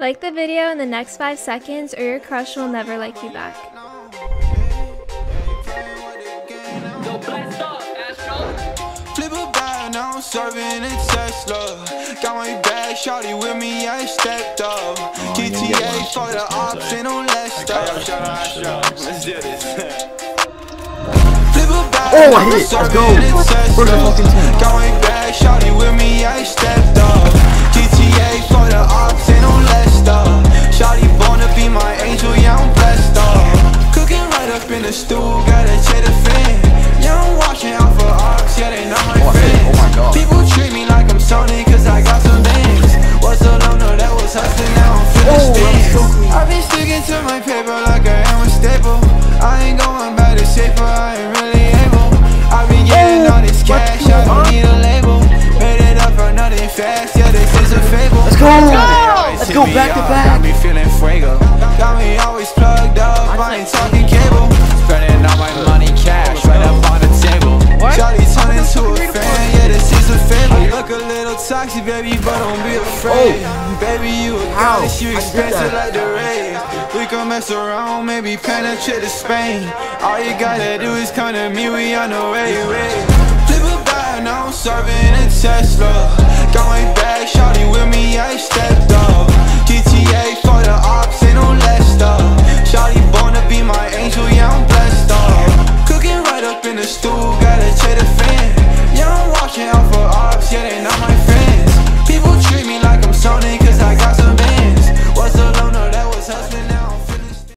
Like the video in the next 5 seconds or your crush will never like you back. Flip a bag, now I'm serving a Tesla. Got my bag, shawty with me, I stepped up. GTA for the ops and on less stuff. Let's do this. Flip a bag, Oh, I hit it. Let's go. a Put it fucking ten. In the stool, gotta check the fan. I'm watching out for ops, yeah, they not my Oh, I hit it. friends. Oh my God. People treat me like I'm Sony, cause I got some bands. Was a loner that was hustling, now I'm feeling Oh, that so. I've been sticking to my paper like I am a staple. I ain't going back to safer, I ain't really able. I've been getting Oh, all this cash, I don't need a label. Made it up for nothing fast, yeah, this is a fable. Let's go. Let's Let's go back to back. Got me feeling fuego. Got me always plugged up. I ain't talking toxic, baby, but don't be afraid. Baby, you a How? goddess, you expensive like the rays. We can mess around, maybe penetrate to Spain. All you gotta do is come to me, we on the way, way. Flip a bag, now I'm serving a Tesla.